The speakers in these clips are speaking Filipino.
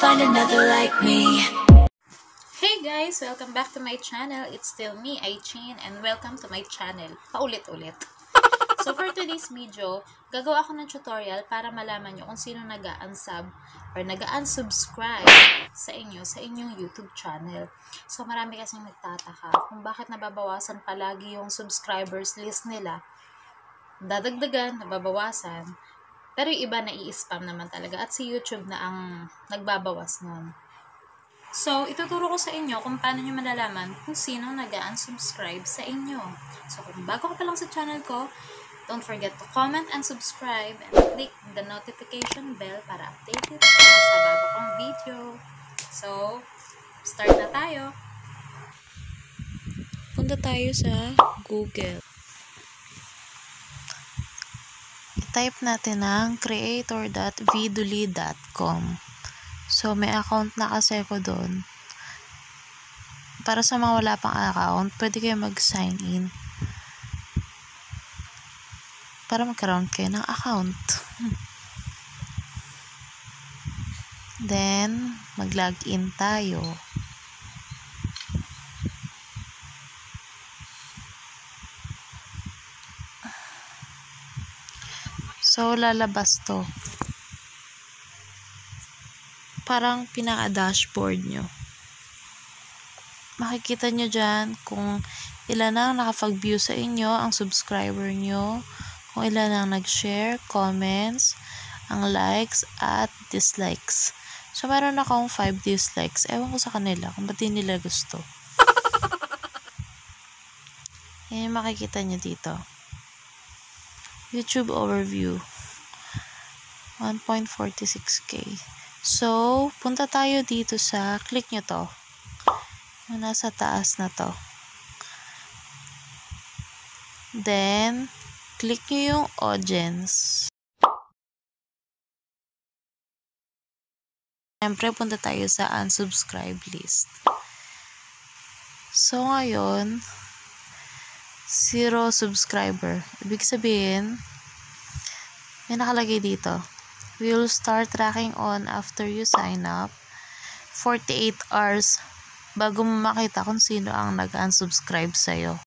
find another like me. Hey guys! Welcome back to my channel. It's still me, Aichin, and welcome to my channel. Paulit-ulit. So for today's video, gagawa ako ng tutorial para malaman nyo kung sino nag-unsub or nag-unsubscribe sa inyo, sa inyong YouTube channel. So marami kasing nagtataka kung bakit nababawasan palagi yung subscribers list nila. Dadagdagan, nababawasan. Pero yung iba na i-spam naman talaga at si YouTube na ang nagbabawas nun. So, ituturo ko sa inyo kung paano nyo malalaman kung sino nag unsubscribe sa inyo. So, kung bago ka pa lang sa channel ko, don't forget to comment and subscribe and click the notification bell para updated ka sa bago kong video. So, start na tayo. Punta tayo sa Google. I-type natin ang creator.viduli.com. So, may account na kasi ako doon. Para sa mga wala pang account, pwede kayo mag-sign in. Para magkaroon kayo ng account. Then, mag-log in tayo. So, lalabas to parang pinaka-dashboard nyo. Makikita nyo dyan kung ilan ang nakapag-view sa inyo, ang subscriber nyo, kung ilan ang nag-share, comments, ang likes, at dislikes. So, meron akong 5 dislikes. Ewan ko sa kanila kung ba't nila gusto. Yan makikita nyo dito. YouTube overview. 1.46k. So, punta tayo dito sa, click nyo to. Yung nasa taas na to. Then, click nyo yung audience. Siyempre, punta tayo sa unsubscribe list. So, ngayon, zero subscriber. Ibig sabihin, may nakalagay dito will start tracking on after you sign up 48 hours bago mo makita kung sino ang nag-unsubscribe sa'yo.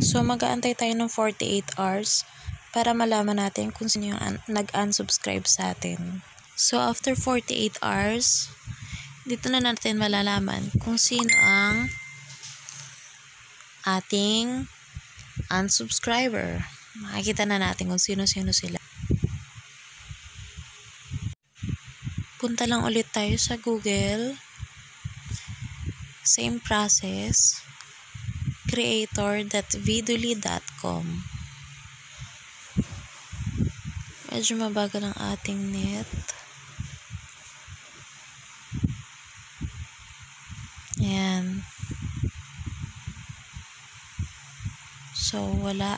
So, mag-aantay tayo ng 48 hours para malaman natin kung sino yung nag-unsubscribe sa atin. So, after 48 hours, dito na natin malalaman kung sino ang ating unsubscriber. Makikita na natin kung sino-sino sila. punta lang ulit tayo sa Google. Same process. creator.viduli.com Medyo mabagal ang ating net. So, wala.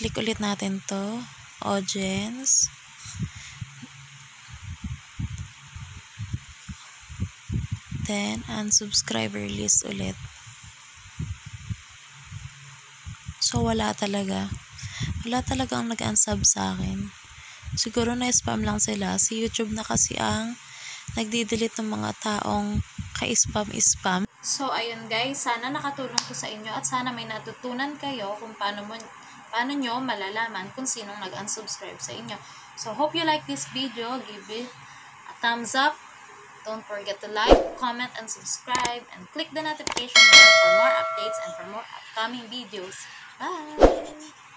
Click ulit natin to. Audience. Then, unsubscriber list ulit. So, wala talaga. Wala talaga ang nag-unsub sa akin. Siguro na-spam lang sila. Si YouTube na kasi ang nagdi-delete ng mga taong ka-spam-spam. So, ayun guys. Sana nakatulong ko sa inyo at sana may natutunan kayo kung paano mo paano nyo malalaman kung sinong nag-unsubscribe sa inyo. So, hope you like this video. Give it a thumbs up Don't forget to like, comment, and subscribe, and click the notification bell for more updates and for more upcoming videos. Bye!